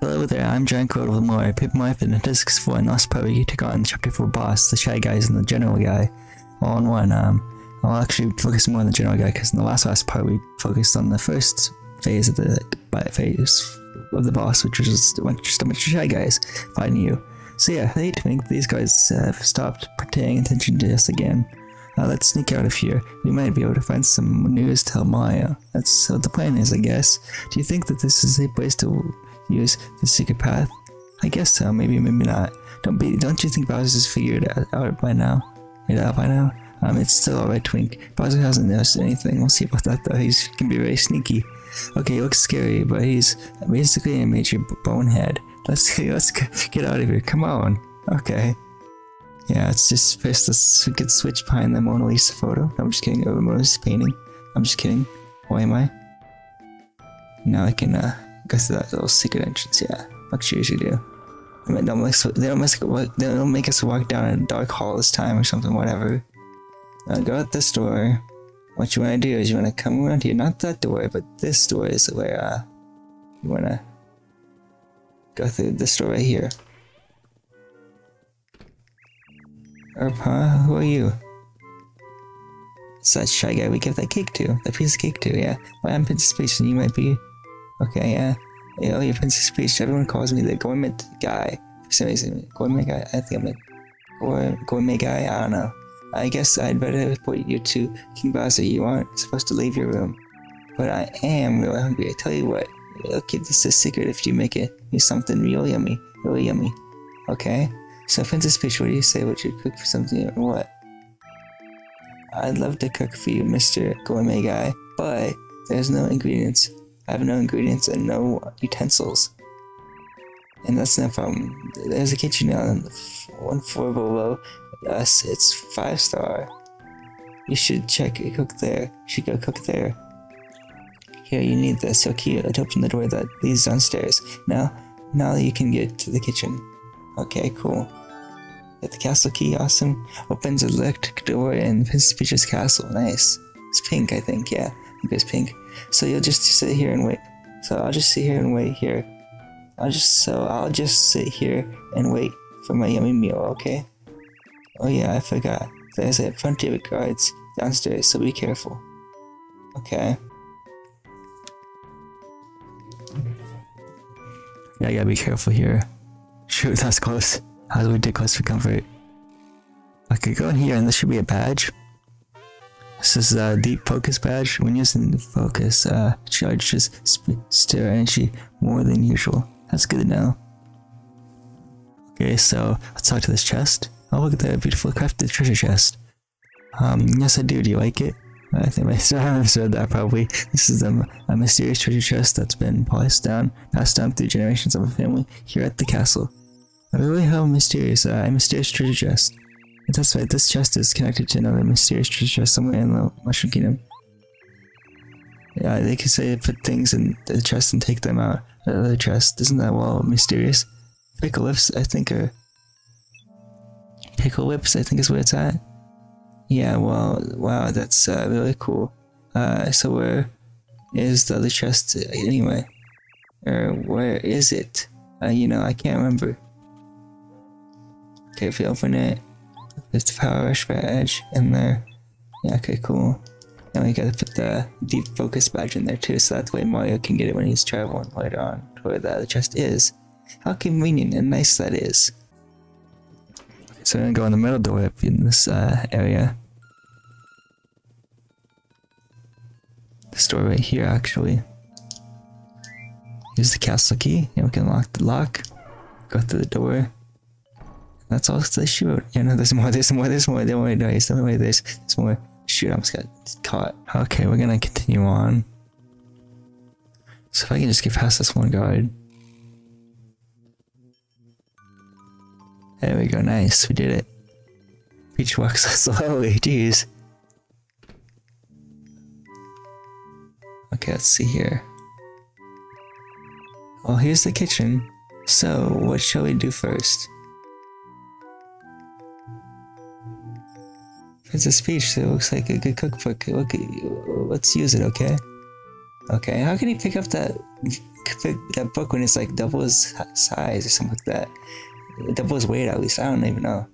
Hello there, I'm Giant Code with more Muffin and Discs 4 and last part we took on Chapter 4 boss, the Shy Guys and the General Guy, all in one. Um, I'll actually focus more on the General Guy because in the last last part we focused on the first phase of the like, phase of the boss, which was just, a bunch of Shy Guys fighting you. So yeah, I think these guys have stopped paying attention to us again. Uh, let's sneak out of here. We might be able to find some news to Maya. That's what the plan is, I guess. Do you think that this is a place to use the secret path? I guess so. Maybe, maybe not. Don't be. Don't you think Bowser's figured it out by now? It out by now. Um, it's still alright, Twink. Bowser hasn't noticed anything. We'll see about that though. He's can be very sneaky. Okay, he looks scary, but he's basically a major bonehead. Let's let's get out of here. Come on. Okay. Yeah, it's just first let's we could switch behind the Mona Lisa photo. No, I'm just kidding. The Mona Lisa painting. I'm just kidding. Why am I? Now I can uh through that little secret entrance. Yeah, like she usually do. I mean, don't make so, they don't make us make us walk down a dark hall this time or something. Whatever. Uh, go out this door. What you want to do is you want to come around here, not that door, but this door is where uh you want to go through this door right here. Herb, huh? Who are you? It's that shy guy we give that cake to. That piece of cake to, yeah. Well, I'm Peach and you might be... Okay, yeah. Yeah, oh, you're Princess Peach. Everyone calls me the Gourmet Guy. For some reason, Gourmet Guy? I think I'm Gour Gourmet Guy? I don't know. I guess I'd better report you to King Bowser. You aren't supposed to leave your room. But I am really hungry. I tell you what, I'll keep this a secret if you make it me something real yummy. Really yummy. Okay? So, Princess Peach, what do you say? Would you cook for something or what? I'd love to cook for you, Mr. Gourmet Guy, but there's no ingredients. I have no ingredients and no utensils. And that's no problem. Um, there's a kitchen on one floor below us. It's five star. You should check it cook there. You should go cook there. Here, you need this. So key to open the door that leads downstairs. Now, now you can get to the kitchen. Okay, cool. Get the castle key, awesome. Opens a electric door in Princess Peach's castle. Nice. It's pink, I think. Yeah, Think it's pink. So you'll just sit here and wait. So I'll just sit here and wait here. I'll just so I'll just sit here and wait for my yummy meal. Okay. Oh yeah, I forgot. There's a plenty of guards downstairs, so be careful. Okay. Yeah, I gotta be careful here. Shoot, that's close. How do we get close for comfort? I could go in here and this should be a badge. This is a deep focus badge. When using the focus, uh, charges stir energy more than usual. That's good to know. Okay, so let's talk to this chest. Oh, look at that beautiful crafted treasure chest. Um, yes I do. Do you like it? I think I have said that probably. This is a, a mysterious treasure chest that's been passed down, passed down through generations of a family here at the castle. I really have a mysterious, uh, a mysterious treasure chest. That's right, this chest is connected to another mysterious chest somewhere in the Mushroom Kingdom. Yeah, they could say put things in the chest and take them out of the chest. Isn't that well mysterious? Pickle lips, I think, are pickle whips. I think is where it's at. Yeah, well, wow, that's uh, really cool. Uh, so where is the other chest anyway? Or where is it? Uh, you know, I can't remember. Okay, if you open it, there's the power rush badge in there. Yeah, okay, cool. And we gotta put the deep focus badge in there too, so that way Mario can get it when he's traveling later on to where the other chest is. How convenient and nice that is. So we're gonna go in the middle door up in this uh, area. This door right here, actually. Use the castle key, and we can lock the lock. Go through the door. That's all they shoot. Yeah, no, there's more, there's more, there's more. Don't worry, guys. Don't worry, there's, there's more. Shoot, I almost got caught. Okay, we're gonna continue on. So if I can just get past this one guard. There we go, nice, we did it. Peach walks so slowly, jeez. Okay, let's see here. Well, here's the kitchen. So, what shall we do first? It's a speech, so it looks like a good cookbook. Look, let's use it, okay? Okay, how can he pick up that that book when it's like double his size or something like that. Double his weight at least. I don't even know.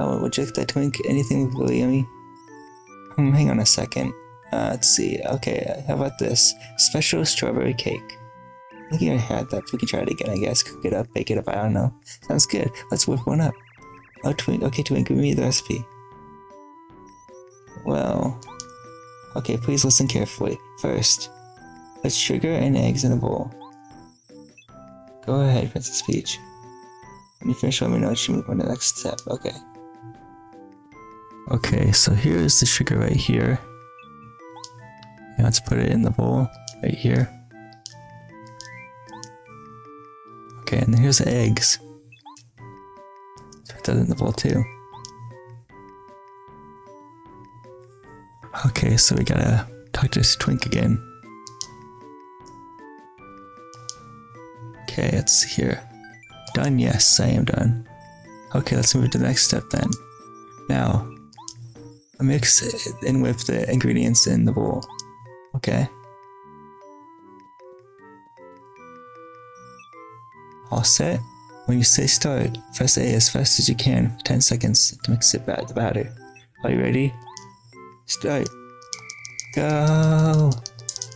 Oh, would you like that twink? Anything really yummy? Hmm, hang on a second. Uh, let's see. Okay, how about this? Special strawberry cake. I think I had that. We can try it again, I guess. Cook it up, bake it up. I don't know. Sounds good. Let's whip one up. Oh, twink. Okay, twink, give me the recipe. Well, okay, please listen carefully. First, put sugar and eggs in a bowl. Go ahead, Princess Peach. When you finish, let me know what you move on the next step. Okay. Okay, so here's the sugar right here. Now let's put it in the bowl right here. Okay, and here's the eggs. Let's put that in the bowl too. Okay, so we gotta talk to this twink again. Okay, see here. Done? Yes, I am done. Okay, let's move to the next step then. Now, mix it in with the ingredients in the bowl. Okay. All set? When you say start, press A as fast as you can 10 seconds to mix it back the batter. Are you ready? Start. Go!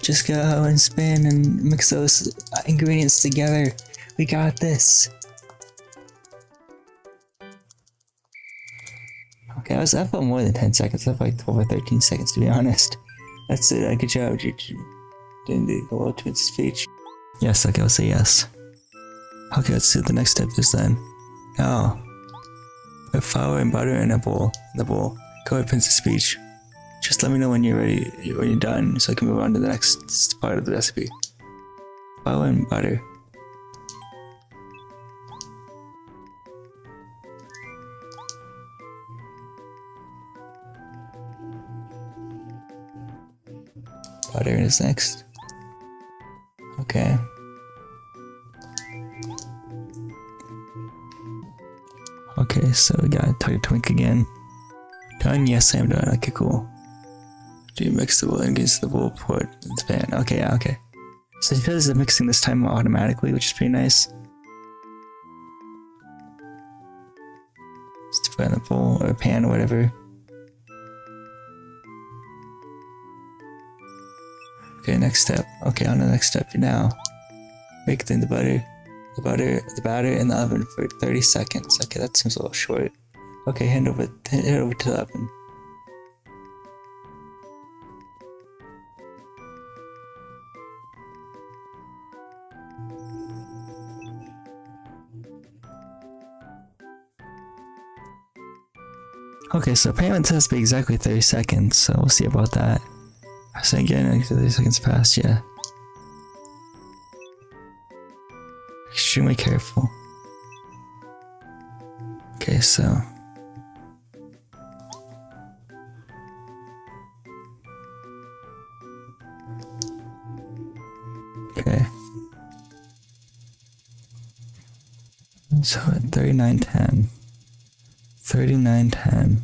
Just go and spin and mix those ingredients together. We got this. Okay, I was up for more than 10 seconds. I was like 12 or 13 seconds to be honest. That's it. Uh, good job. You didn't go to its speech. Yes, okay, I'll say yes. Okay, let's see what the next step is then. Now, put flour and butter in a bowl. The bowl. Go ahead, Princess Peach. Just let me know when you're ready, when you're done, so I can move on to the next part of the recipe. Flour and butter. Butter is next. Okay. Okay, so we got Tiger Twink again. Done? Yes, I'm done. Okay, cool. Do you mix the bowl against the bowl put in the pan? Okay, yeah, okay. So it does the mixing this time automatically, which is pretty nice. Just put in the bowl or pan or whatever. Okay, next step. Okay, on the next step now. Bake in the butter, the butter, the batter in the oven for 30 seconds. Okay, that seems a little short. Okay, hand over, hand over to the oven. Okay, so payment says to be exactly 30 seconds, so we'll see about that. I say again, 30 seconds past, yeah. Extremely careful. Okay, so. So at 3910. 3910.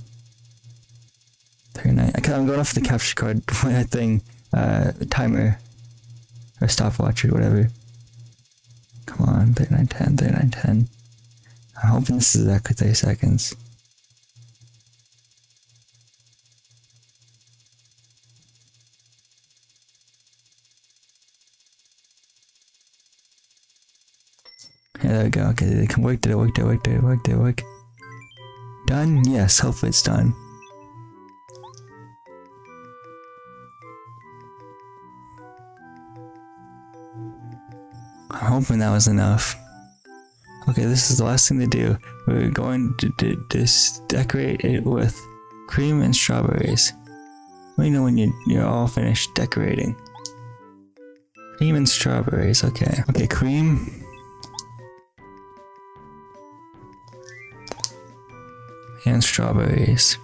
39. I'm going off the capture card thing, uh, timer, or stopwatch or whatever. Come on, 3910, 3910. I'm hoping this is exactly 30 seconds. There we go. Okay, they can work, did it work, did it work, did it work, did it work? Done? Yes, hopefully it's done. I'm hoping that was enough. Okay, this is the last thing to do. We're going to, decorate it with cream and strawberries. Let me know when you, you're all finished decorating. Cream and strawberries, okay. Okay, cream. And strawberries.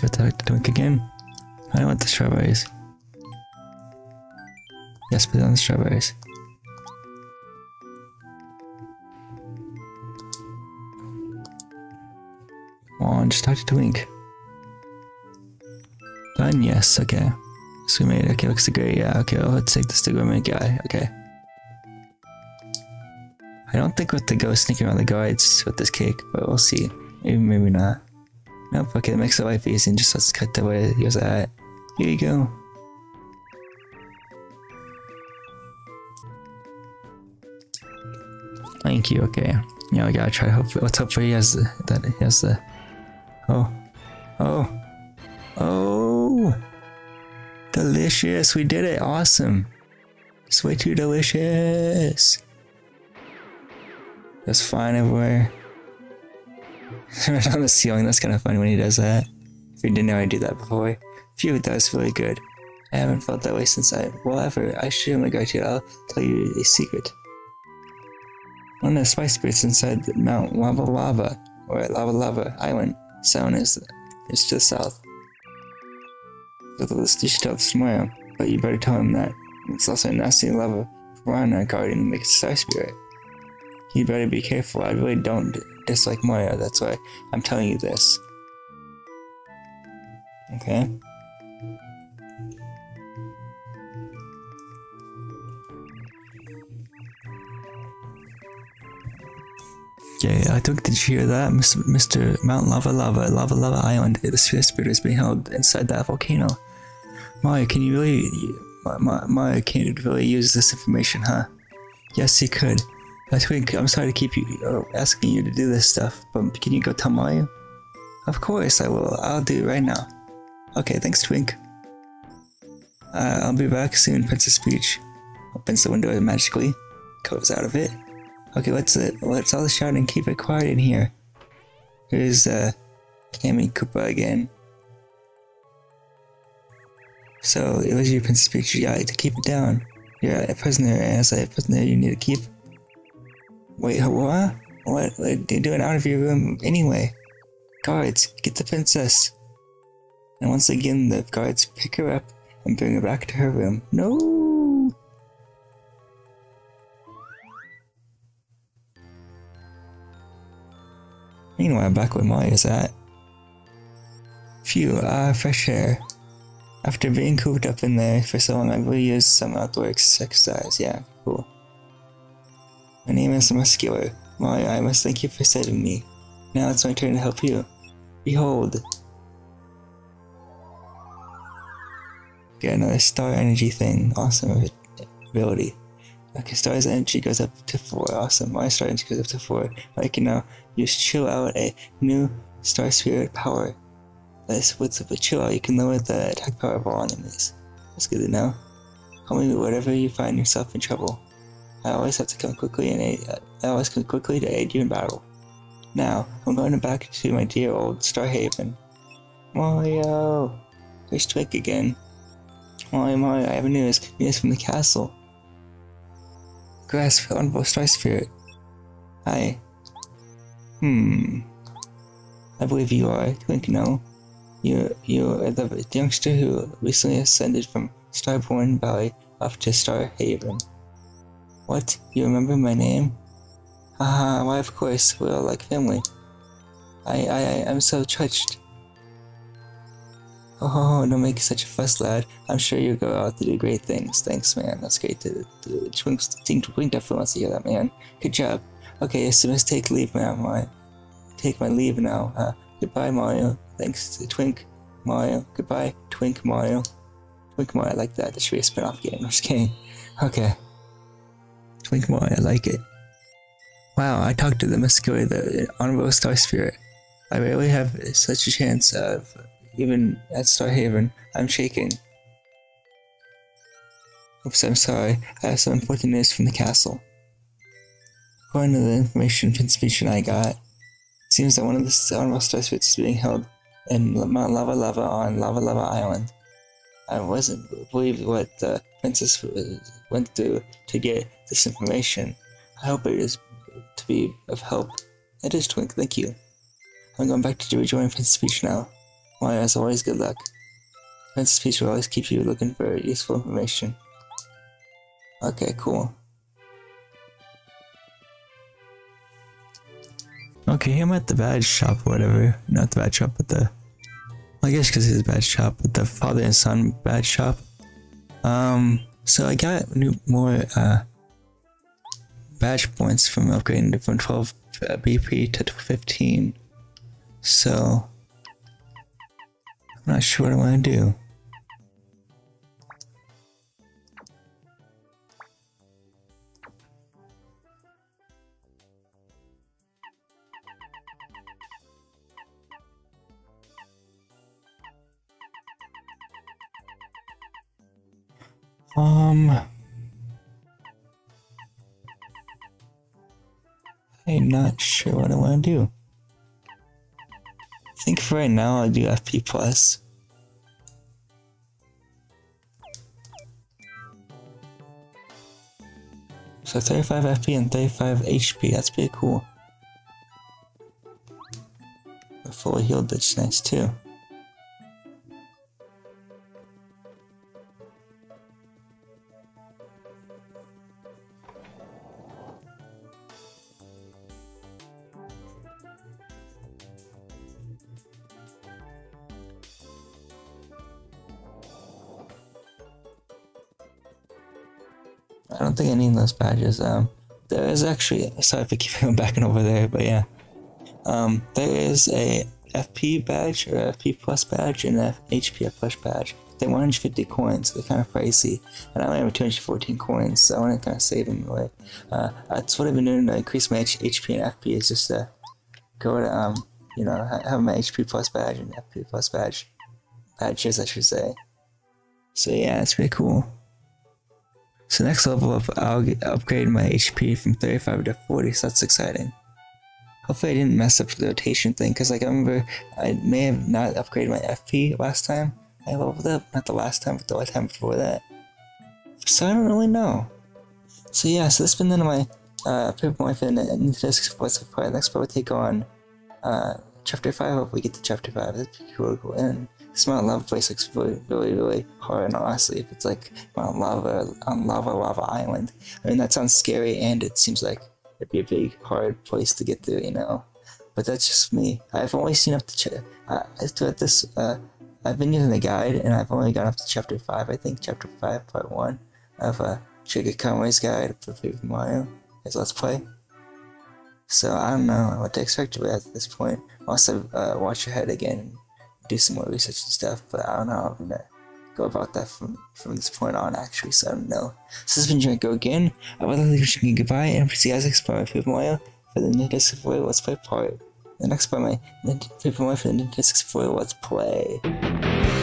Get that drink again. I want the strawberries. Yes, put on the strawberries. Come on, just talk to Twink. Done? Yes, okay. So we made, okay, looks great, yeah, okay, well, let's take this to Gourmet Guy, okay. I don't think with the ghost sneaking around the guides with this cake, but we'll see. Maybe, maybe not. Nope, okay, it makes the life easy and just let's cut the way he was at. Here you go. Thank you, okay. Yeah, we gotta try hope let's hope he has the that he has the Oh. Oh. Oh delicious, we did it, awesome. It's way too delicious. That's fine everywhere. right on the ceiling, that's kind of funny when he does that. If you didn't know I do that before. Phew, that was really good. I haven't felt that way since I, well ever, I should my gratitude, I'll tell you a secret. One of the spice spirits inside the Mount Lava Lava, or Lava Lava Island, sound is, is to the south. So the list you should tell tomorrow, but you better tell him that it's also nasty lava piranha guardian make a star spirit. You better be careful, I really don't dislike Mario, that's why I'm telling you this. Okay? Yeah, I did you hear that, Mr. Mount Lava Lava, Lava Lava Island, the spirit is being held inside that volcano. Mario, can you really, Mario can't really use this information, huh? Yes, he could. I think I'm sorry to keep you uh, asking you to do this stuff, but can you go tell Mario? Of course I will. I'll do it right now. Okay, thanks, Twink. Uh, I'll be back soon, Princess Peach. Opens the window magically, goes out of it. Okay, let's uh, let's all shout and keep it quiet in here. Here's uh, Kammy Koopa again. So it was your Princess Peach. Yeah, to keep it down. You're a prisoner, and as a prisoner, you need to keep. Wait, what? What? You doing out of your room anyway? Guards, get the princess. And once again, the guards pick her up and bring her back to her room. No. Meanwhile, back where Mario's at. Phew, ah, fresh air. After being cooped up in there for so long, I really used some outdoor exercise. Yeah, cool. My name is Muskular. Mario, I must thank you for saving me. Now it's my turn to help you. Behold. Get another star energy thing. Awesome ability. Okay, star's energy goes up to 4. Awesome. My star energy goes up to 4. I can now use chill out a new star spirit power. This with the chill out, you can lower the attack power of all enemies. That's good to know. Call me whenever you find yourself in trouble. I always have to come quickly and aid, I always come quickly to aid you in battle. Now, I'm going back to my dear old Star Haven. Mario! There's Twink again. Mario, Mario, I have news. News from the castle grasp on Star Spirit. I. Hmm. I believe you are Twink No. You you are the youngster who recently ascended from Starborn Valley up to Star Haven. What? You remember my name? Haha, why of course, we're all like family. I I I'm so touched. Oh, don't make such a fuss, lad. I'm sure you'll go out to do great things. Thanks, man. That's great to, to Twink, Twink definitely wants to hear that, man. Good job. Okay, so let's take leave now, my take my leave now. Uh, goodbye, Mario. Thanks to Twink, Mario. Goodbye, Twink, Mario. Twink Mario, I like that. That should be a spin-off game. I'm just kidding. Okay. Twink Mario, I like it. Wow, I talked to the Muskular, the Honorable Star Spirit. I rarely have such a chance of even at Star Haven, I'm shaking. Oops, I'm sorry. I have some important news from the castle. According to the information and I got, it seems that one of the honorable star spirits is being held in Mount Lava Lava on Lava Lava Island. I wasn't believe what the princess went through to get this information. I hope it is to be of help. It is Twink, thank you. I'm going back to rejoin Princess Peach now. Well, as always, good luck. Princess Peach will always keep you looking for useful information. Okay, cool. Okay, I'm at the badge shop or whatever. Not the badge shop, but the I guess because it's a bad shop, but the father and son bad shop. Um, so I got new more uh badge points from upgrading from 12 uh, BP to 15. So I'm not sure what I want to do. Um, I'm not sure what I want to do. I think for right now I'll do FP plus. So 35 FP and 35 HP, that's pretty cool. A fully healed, that's nice too. I don't think I need those badges. Um, there is actually sorry if I keep going back and over there, but yeah, um, there is a FP badge or FP plus badge and a HP plus badge. They're 150 coins. They're kind of pricey, and I only have 214 coins, so I want to kind of save them away. Uh, that's what I've been doing to increase my HP and FP is just to go to um, you know, have my HP plus badge and FP plus badge badges, I should say. So yeah, it's pretty cool. So next level up, I'll get, upgrade my HP from 35 to 40, so that's exciting. Hopefully I didn't mess up the rotation thing, because like I remember I may have not upgraded my FP last time I leveled up. Not the last time, but the last time before that. So I don't really know. So yeah, so this has been then my uh, Paper Morphin and Disc Sports Support. Next part we take on uh, Chapter 5. Hope we get to Chapter 5. That's pretty cool. And this Mount Lava place looks really, really, really hard, and honestly, if it's like Mount Lava on Lava Lava Island, I mean, that sounds scary, and it seems like it'd be a big, hard place to get through, you know? But that's just me. I've only seen up to, ch uh, to this, uh, I've been using the guide, and I've only gone up to chapter 5, I think, chapter 5, part 1 of, uh, Trigger Conway's guide for Paper Mario, his Let's Play. So I don't know what to expect at this point. Also uh, watch ahead again do some more research and stuff, but I don't know how I'm gonna go about that from, from this point on actually, so I don't know. So this has been Draco again. I would like to wish you goodbye and see you guys next part of Paper Mario for the Nintendo 64 Let's Play part. The next part of my Paper Mario for the Nintendo 64 Let's Play.